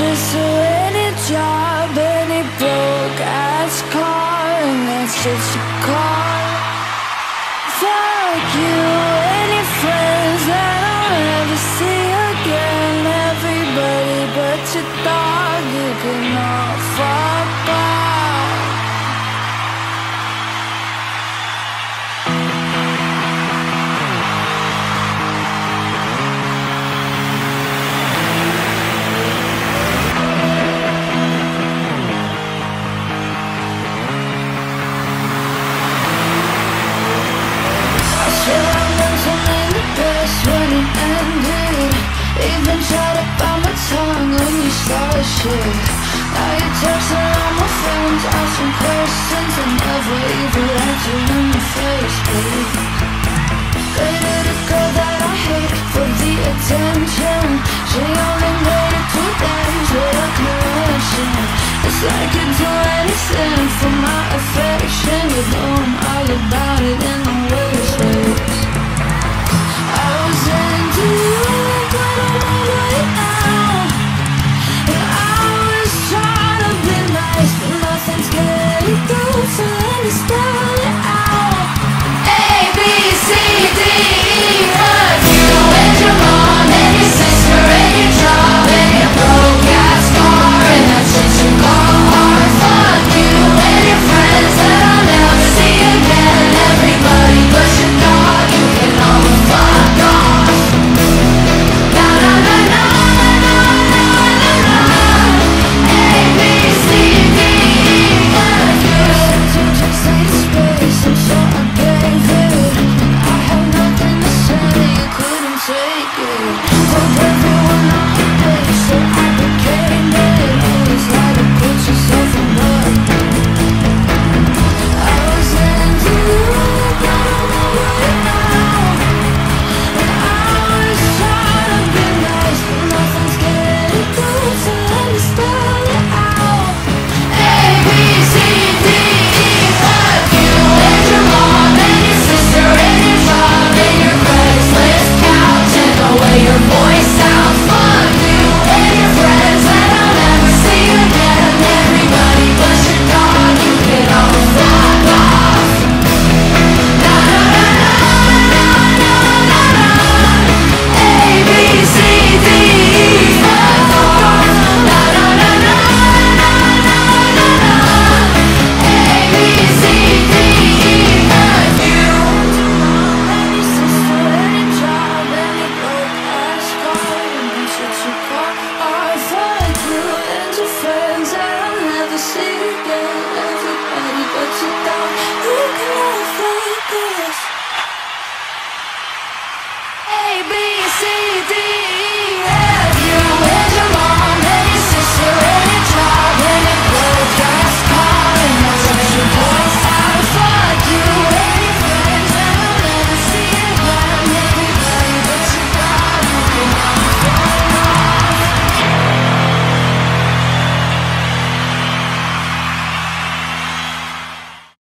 Just any job, any broke ass car, and that's just shit Now you texting all my friends, asking questions I never even answered in the first place Dated a girl that I hate for the attention. She only made it two days with a connection It's like you'd do anything for my affection. You know I'm all about it and your voice.